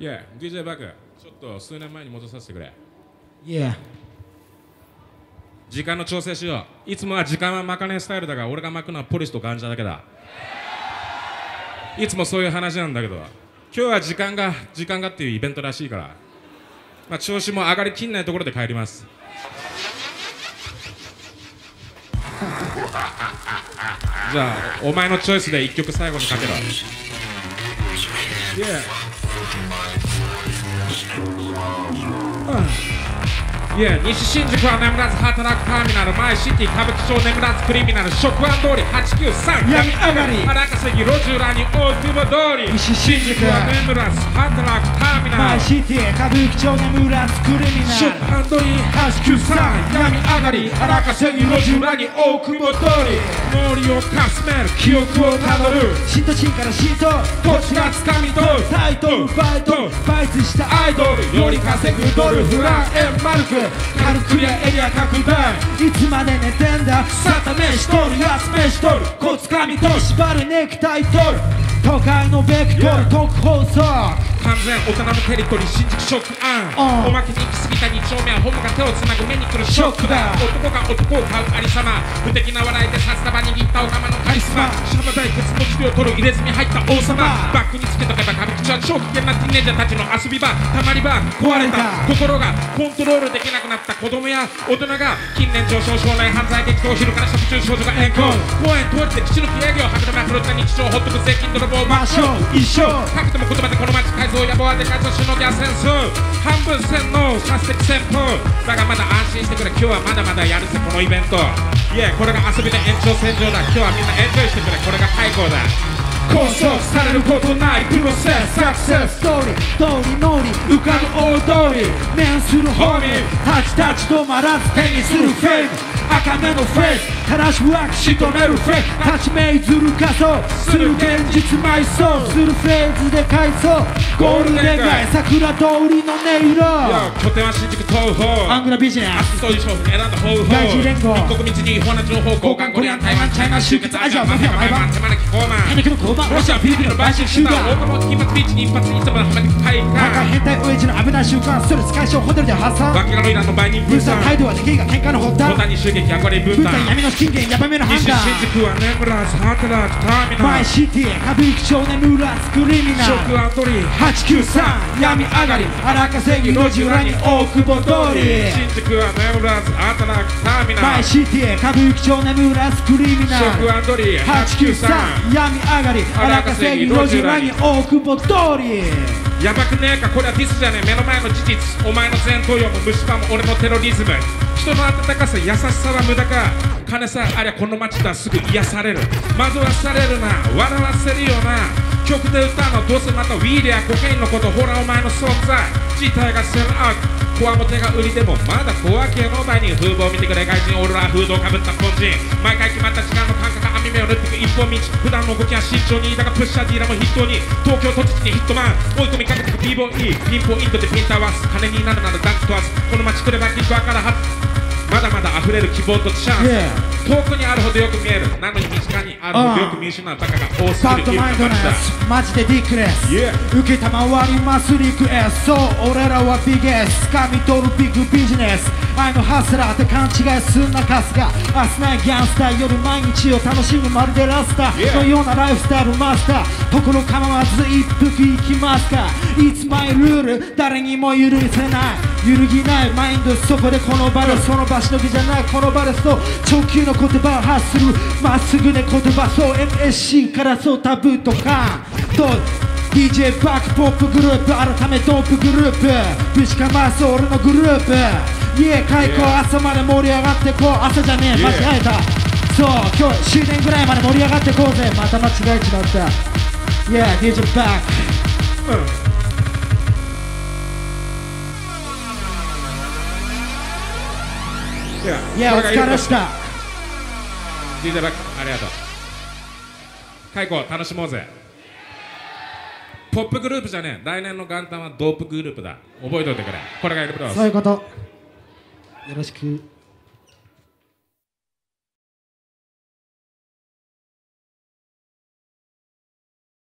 いや DJ バックちょっと数年前に戻させてくれ。Yeah. 時間の調整しよう。いつもは時間は巻かねえスタイルだが俺が巻くのはポリスとガンジャだけだ。いつもそういう話なんだけど。今日は時間が時間がっていうイベントらしいから。まあ調子も上がりきんないところで帰ります。じゃあお前のチョイスで一曲最後にかけろ。Yeah. Uh. 西新宿は眠らず働くターミナル前シティ歌舞伎町眠らずクリミナル食案通り893病み上がり荒稼ぎ路地裏に大久保通り西新宿は眠らず働くターミナル。マイシティ歌舞伎町眠らずクリミナ食ル案通り893病み上がり荒稼ぎ路地裏に大久保通り森をかすめる記憶をたどる新都心から新都こっちが掴み取るタイトルバイトバイツしたアイドルより稼ぐドルフラン円マルクカルクリアエリア拡大。いつまで寝てんだ？サタメしとるやつめしとる。コツかみとし縛るネクタイ取る。都会のベクトル Yeah 特放送完全大人のテリトリー新宿ショックアン。うんおまけに行き過ぎた2丁目はホームが手をつなぐ目に来るショックだ。シ男が男を買うありさま無敵な笑いで札束握ったお玉のカリスマシャバ対決の治療を取る入れ墨入った王様。バックにつけとけば歌舞伎町は超危険なティーンエイジャーたちの遊び場。たまり場壊れた。心がコントロールできなくなった子供や大人が近年上昇将来犯罪激闘昼から食中少女が遠行公園通りで口抜き営業はぐれまくるった日常ほっとく税金泥棒場所一緒かくても言葉でこの街改造野望はでかいぞ首脳ギャセンス半分洗脳させてく旋風だがまだ安心してくれ。今日はまだまだやるぜこのイベントいやこれが遊びで延長線上だ。今日はみんなエンジョイしてくれ。これが最高だ。拘束されることない。プロセスサクセスストーリー通り乗り浮かぶ大通り。面するホーミータチタチ止まらず手にするフェイム赤目のフェイス。正しわきしとめるフェイク立ち目ずる仮想する現実埋葬。するフェーズで改装。ゴールデン街。桜通りの音色。いや拠点は新宿東宝。アングラビジネス。そういう商品選んだ方法。外人連合。一国道に違法な情報交換。コリアン。台湾チャイナ集結アジアマフィアマイバン手招きコーマン手抜きの交番ロシアフィリピンの買収集団。大久保金髪ビーチに一発にいつもの浜に大バカ会変態親父の危ない習慣ストレス解消ホテルで発散バキガロイランの売人ブースー態度はできが喧嘩の発端小谷襲撃憧れ分担ブータン闇の資金源ヤバめのハン西ガー新宿は眠らず働くターミナルマイシティ歌舞伎町眠らずクリミナ食ルアトリ893闇上がり荒稼ぎ路地裏に大久保通り新宿は眠らず働くターミナルマイシティ歌舞伎町眠らずクリミナル食アトリ893闇上がり荒稼ぎ路地裏に大久保通りやばくねえかこれはディスじゃねえ目の前の事実お前の前頭葉も虫歯も俺のテロリズム人の温かさ優しさは無駄か。金さえありゃこの街ではすぐ癒される。惑わされるな。笑わせるよな。曲で歌うのどうせまたウィールやコケインのことほらお前の存在。自体がセルアウトこわもてが売りでもまだ小分けの前に風貌を見てくれ外人。オーロラフードをかぶった凡人。毎回決まった時間の感覚網目を塗っていく。一本道。普段の動きは慎重にだがプッシャーディーラーも筆頭に。東京都知事にヒットマン。追い込みかけてく。b ボーイ。ピンポイントでピンターワス。金になるならダンク問わずこの街来ればきっと明からはまだまだ溢れる希望とチャンス、遠くにあるほどよく見える。なのに身近にあるほどよく見失うバカが多すバッぎるドマインドネだスマジでディックレス受けたまわりますリクエスト。そう俺らはビゲス。掴み取るビッグビジネス。愛のハスラーって勘違いすんなカスが。明日ないギャンスター夜毎日を楽しむまるでラスタ Yeah のようなライフスタイルマスター。ところ構わず一服いきますか。It's my rule 誰にも許せない揺るぎないマインドそこでこの場でその場しのぎじゃないこの場でそう直球の言葉を発するまっすぐね言葉そう NSC からそうタブーとか。と DJ バックポップグループ改めトップグループ。ぶちかます俺のグループ。家開口朝まで盛り上がってこう朝じゃねえ。間違えた。そう今日終電ぐらいまで盛り上がってこうぜ。また間違えちまった。Yeah DJ バック。いやいやお疲れした。DJ バックありがとう。開口楽しもうぜ。ポップグループじゃねえ。来年の元旦はドープグループだ。覚えておいてくれ。これがいることそういうこと。よろしく